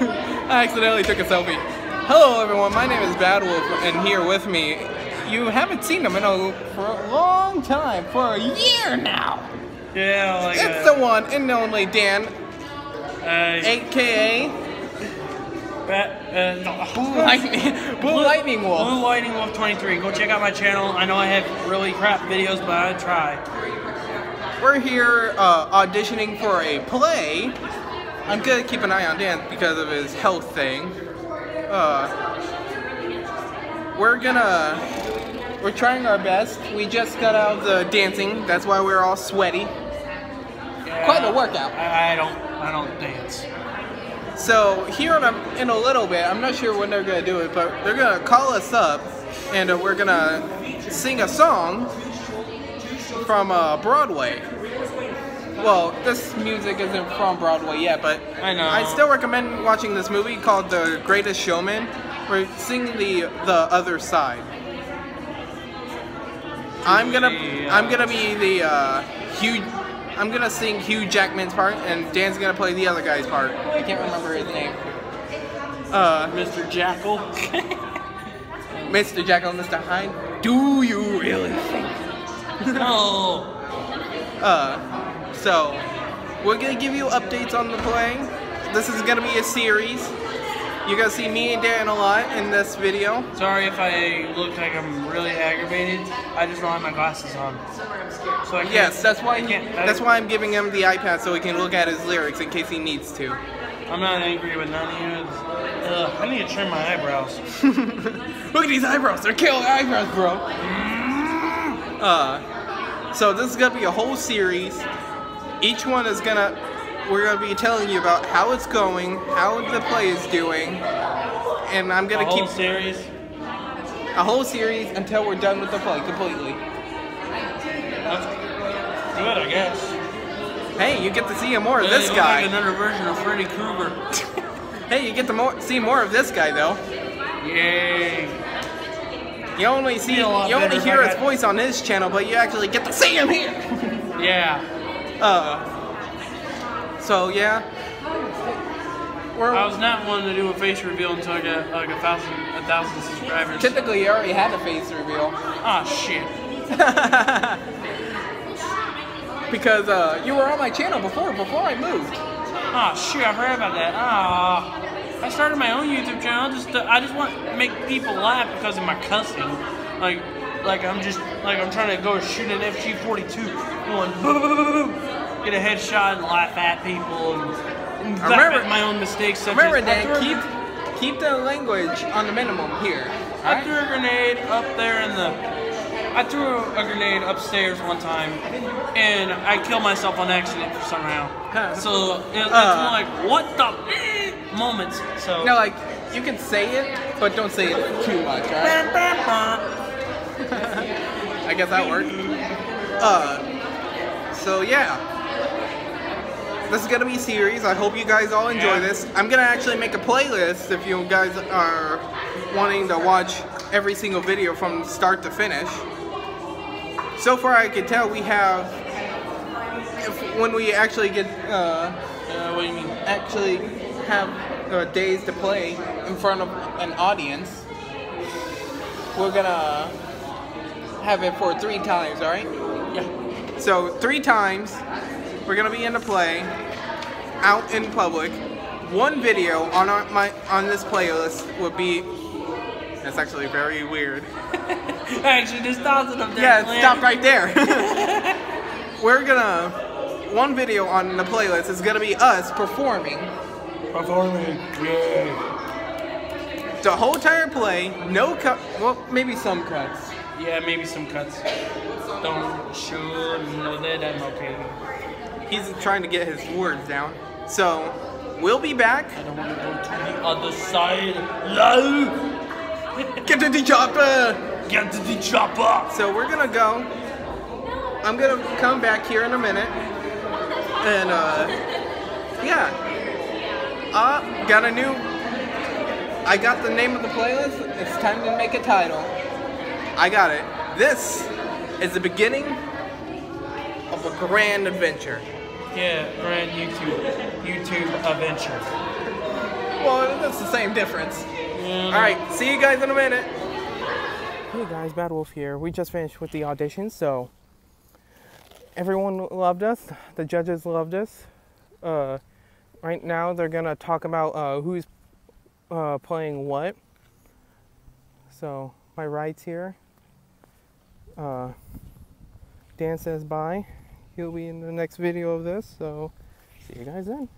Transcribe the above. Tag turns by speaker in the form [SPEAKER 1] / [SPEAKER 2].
[SPEAKER 1] I accidentally took a selfie. Hello everyone, my name is Bad Wolf, and here with me, you haven't seen him in a, for a long time, for a year now.
[SPEAKER 2] Yeah, like
[SPEAKER 1] It's the one and only Dan,
[SPEAKER 2] uh,
[SPEAKER 1] aka
[SPEAKER 2] Bat- uh,
[SPEAKER 1] Blue Lightning, Blue Lightning Wolf.
[SPEAKER 2] Blue Lightning Wolf 23. Go check out my channel. I know I have really crap videos, but I try.
[SPEAKER 1] We're here uh, auditioning for a play. I'm gonna keep an eye on Dan because of his health thing. Uh, we're gonna, we're trying our best. We just got out of the dancing. That's why we're all sweaty. Quite a workout.
[SPEAKER 2] I, I don't. I don't dance.
[SPEAKER 1] So here in a, in a little bit, I'm not sure when they're gonna do it, but they're gonna call us up, and uh, we're gonna sing a song from uh, Broadway. Well, this music isn't from Broadway yet, but
[SPEAKER 2] I know.
[SPEAKER 1] I still recommend watching this movie called The Greatest Showman. We're singing the the other side. I'm gonna I'm gonna be the uh, Hugh. I'm gonna sing Hugh Jackman's part, and Dan's gonna play the other guy's part. I can't remember his name. Uh,
[SPEAKER 2] Mr. Jackal.
[SPEAKER 1] Mr. Jackal, Mr. Hyde. Do you really think?
[SPEAKER 2] no.
[SPEAKER 1] Uh, so we're gonna give you updates on the play. This is gonna be a series. You're gonna see me and Dan a lot in this video.
[SPEAKER 2] Sorry if I look like I'm really aggravated. I just don't have my glasses on. So I
[SPEAKER 1] Yes, that's why.
[SPEAKER 2] I can't, I-
[SPEAKER 1] That's why I'm giving him the iPad so he can look at his lyrics in case he needs to.
[SPEAKER 2] I'm not angry with none of you. Ugh, I need to trim my eyebrows.
[SPEAKER 1] Look at these eyebrows. They're killer eyebrows, bro. Uh, so this is gonna be a whole series. Each one is gonna, we're gonna be telling you about how it's going, how the play is doing, and I'm gonna
[SPEAKER 2] whole
[SPEAKER 1] keep
[SPEAKER 2] series.
[SPEAKER 1] a whole series until we're done with the play completely.
[SPEAKER 2] That's good, I guess.
[SPEAKER 1] Hey, you get to see him more of
[SPEAKER 2] Yeah,
[SPEAKER 1] this
[SPEAKER 2] they
[SPEAKER 1] guy.
[SPEAKER 2] Like another version of Freddy Krueger.
[SPEAKER 1] Hey, you get to more, see more of this guy though.
[SPEAKER 2] Yay.
[SPEAKER 1] You only see,
[SPEAKER 2] a
[SPEAKER 1] you only hear his voice on his channel, but you actually get to see him here.
[SPEAKER 2] Yeah.
[SPEAKER 1] Uh, so yeah, we're
[SPEAKER 2] I was not one to do a face reveal until I got like a thousand, a thousand subscribers.
[SPEAKER 1] typically you already had a face reveal
[SPEAKER 2] Ah, shit.
[SPEAKER 1] because uh, you were on my channel before before I moved.
[SPEAKER 2] Ah, shit, I forgot about that. Ah. I started my own YouTube channel. Just to, I just want to make people laugh because of my cussing. Like, like I'm just like I'm trying to go shoot an FG42, going get a headshot and laugh at people and, and
[SPEAKER 1] Remember-
[SPEAKER 2] my own mistakes. Such
[SPEAKER 1] Remember,
[SPEAKER 2] as, I
[SPEAKER 1] Dan,
[SPEAKER 2] threw a
[SPEAKER 1] keep keep the language on the minimum here.
[SPEAKER 2] I
[SPEAKER 1] alright?
[SPEAKER 2] threw a grenade up there in the. I threw a grenade upstairs one time, and I killed myself on accident for somehow.
[SPEAKER 1] Huh.
[SPEAKER 2] So it, it's
[SPEAKER 1] Uh.
[SPEAKER 2] more like what the moments. So
[SPEAKER 1] No, like you can say it, but don't say it too much. Alright? I guess that worked. Uh, so yeah. This is gonna be a series. I hope you guys all enjoy
[SPEAKER 2] Yeah.
[SPEAKER 1] this. I'm gonna actually make a playlist if you guys are wanting to watch every single video from start to finish. So far, I can tell we have. If, when we actually get uh,
[SPEAKER 2] Uh, what do you mean?
[SPEAKER 1] actually have uh, days to play in front of an audience, we're gonna have it for three times, alright?
[SPEAKER 2] Yeah.
[SPEAKER 1] So, three times, we're gonna be in the play, out in public. One video on our, my on this playlist would be. That's actually very weird.
[SPEAKER 2] Actually, there's thousands of them.
[SPEAKER 1] Yeah, it stopped right there. we're gonna. One video on the playlist is gonna be us performing
[SPEAKER 2] Performing. Yay.
[SPEAKER 1] the whole entire play, no cut. Well, maybe some cuts.
[SPEAKER 2] Yeah, maybe some cuts. Don't should know that I'm okay.
[SPEAKER 1] He's trying to get his words down. So, we'll be back.
[SPEAKER 2] I don't want to go to the other side. No!
[SPEAKER 1] Get to the chopper!
[SPEAKER 2] Get to the chopper!
[SPEAKER 1] So, we're gonna go. I'm gonna come back here in a minute. And, uh, yeah. Uh, got a new. I got the name of the playlist. It's time to make a title. I got it. This is the beginning of a grand adventure.
[SPEAKER 2] Yeah, brand YouTube, YouTube adventure.
[SPEAKER 1] Well,
[SPEAKER 2] that's the same difference. All right, see you guys in a minute.
[SPEAKER 1] Hey guys, Bad Wolf here. We just finished with the audition, so everyone loved us. The judges loved us. Uh, right now, they're gonna talk about uh, who's uh, playing what. So my rights here. Uh, Dan says bye. He'll be in the next video of this. So see you guys then.